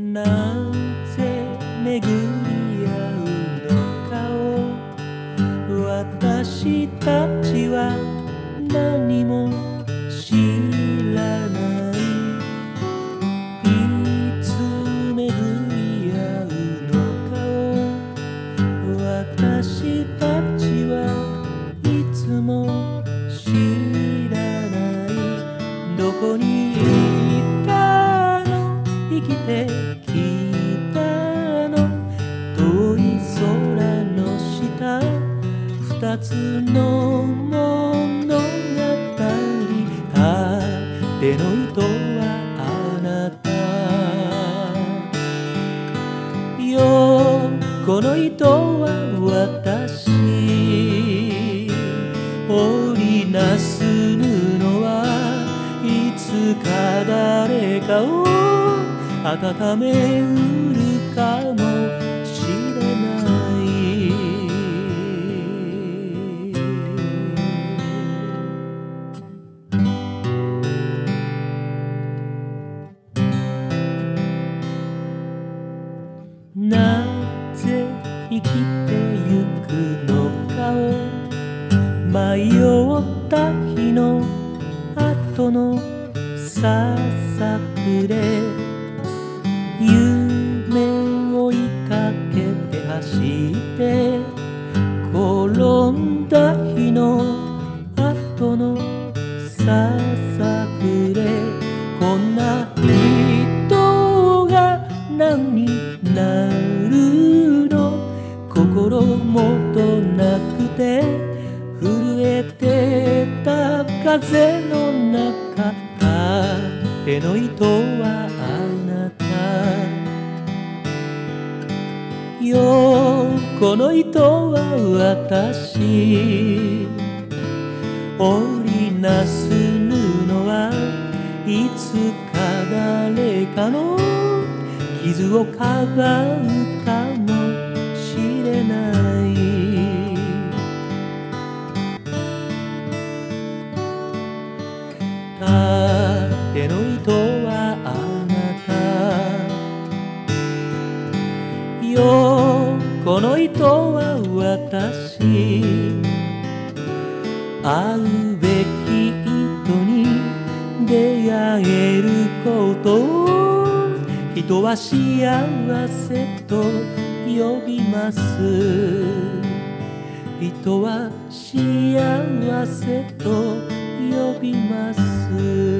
なぜ巡り合うのかを私たちは何も知らない。いつ巡り合うのかを私たちはいつも知らない。どこに生きてきたの。遠い空の下二つの物語縦の糸はあなた。横の糸は私。織りなす布はいつか誰かを温めうるかもしれない。なぜ生きてゆくのかを迷った日の後のささくれ。後のささくれこんな人が何になるの。心もとなくて震えてた風の中手の糸はあなた。横の糸は私。織りなす布はいつか誰かの傷をかばうかもしれない。縦の糸はあなた。横の糸は私。会うべき人に出会えることを人は幸せと呼びます。人は幸せと呼びます。